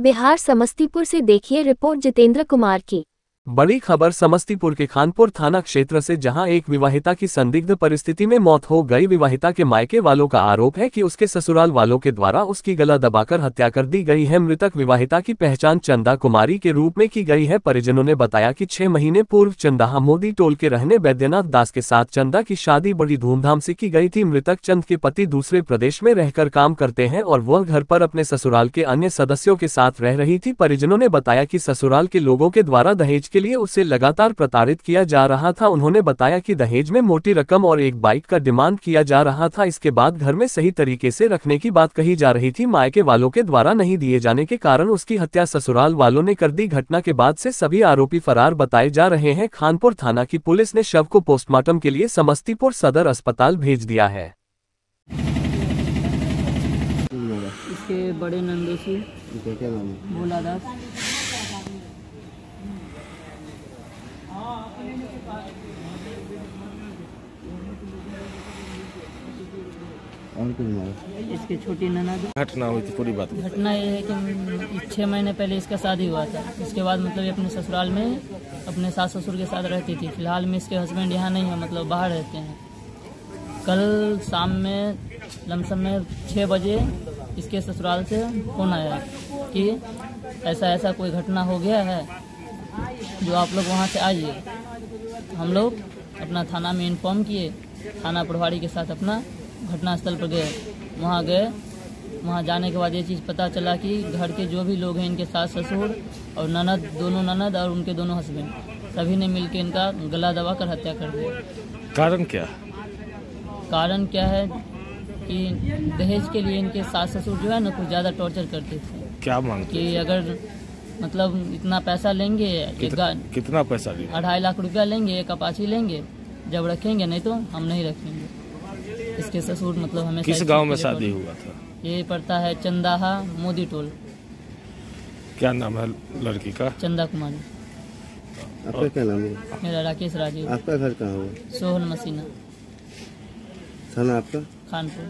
बिहार समस्तीपुर से देखिए रिपोर्ट जितेंद्र कुमार की। बड़ी खबर समस्तीपुर के खानपुर थाना क्षेत्र से, जहाँ एक विवाहिता की संदिग्ध परिस्थिति में मौत हो गई। विवाहिता के मायके वालों का आरोप है कि उसके ससुराल वालों के द्वारा उसकी गला दबाकर हत्या कर दी गई है। मृतक विवाहिता की पहचान चंदा कुमारी के रूप में की गई है। परिजनों ने बताया कि छह महीने पूर्व चंदा मोदी टोल के रहने बैद्यनाथ दास के साथ चंदा की शादी बड़ी धूमधाम से की गई थी। मृतक चंद के पति दूसरे प्रदेश में रहकर काम करते हैं और वह घर पर अपने ससुराल के अन्य सदस्यों के साथ रह रही थी। परिजनों ने बताया कि ससुराल के लोगों के द्वारा दहेज के लिए उसे लगातार प्रताड़ित किया जा रहा था। उन्होंने बताया कि दहेज में मोटी रकम और एक बाइक का डिमांड किया जा रहा था। इसके बाद घर में सही तरीके से रखने की बात कही जा रही थी। मायके वालों के द्वारा नहीं दिए जाने के कारण उसकी हत्या ससुराल वालों ने कर दी। घटना के बाद से सभी आरोपी फरार बताए जा रहे हैं। खानपुर थाना की पुलिस ने शव को पोस्टमार्टम के लिए समस्तीपुर सदर अस्पताल भेज दिया है। इसके बड़े नंदू से भोला दास और कुछ मारा इसके छोटी ननद। घटना हुई थी पूरी बात घटना ये है कि छः महीने पहले इसका शादी हुआ था। उसके बाद मतलब ये अपने ससुराल में अपने सास ससुर के साथ रहती थी। फ़िलहाल में इसके हस्बैंड यहाँ नहीं है मतलब बाहर रहते हैं। कल शाम में लमसम में छः बजे इसके ससुराल से फ़ोन आया कि ऐसा ऐसा कोई घटना हो गया है जो आप लोग वहाँ से आइए। हम लोग अपना थाना में इन्फॉर्म किए। थाना प्रभारी के साथ अपना घटनास्थल पर गए। वहाँ गए। वहाँ जाने के बाद ये चीज़ पता चला कि घर के जो भी लोग हैं इनके सास ससुर और ननद दोनों ननद और उनके दोनों हस्बैंड सभी ने मिलकर इनका गला दबा कर हत्या कर दिया। कारण क्या? कारण क्या है कि दहेज के लिए इनके सास ससुर जो है ना कुछ ज़्यादा टॉर्चर करते थे। क्या मांगते कि अगर मतलब इतना पैसा लेंगे गा- कितना पैसा दिया अढ़ाई लाख रुपया लेंगे एक अपाची लेंगे जब रखेंगे नहीं तो हम नहीं रखेंगे। इसके ससुर मतलब हमें किस गाँव में शादी हुआ था? ये पड़ता है चंदाहा मोदी टोल। क्या नाम है लड़की का? चंदा कुमारी। आपका क्या नाम है? मेरा राकेश राजीव। आपका घर कहाँ हुआ? सोहन मसीना। थाना आपका? खानपुर।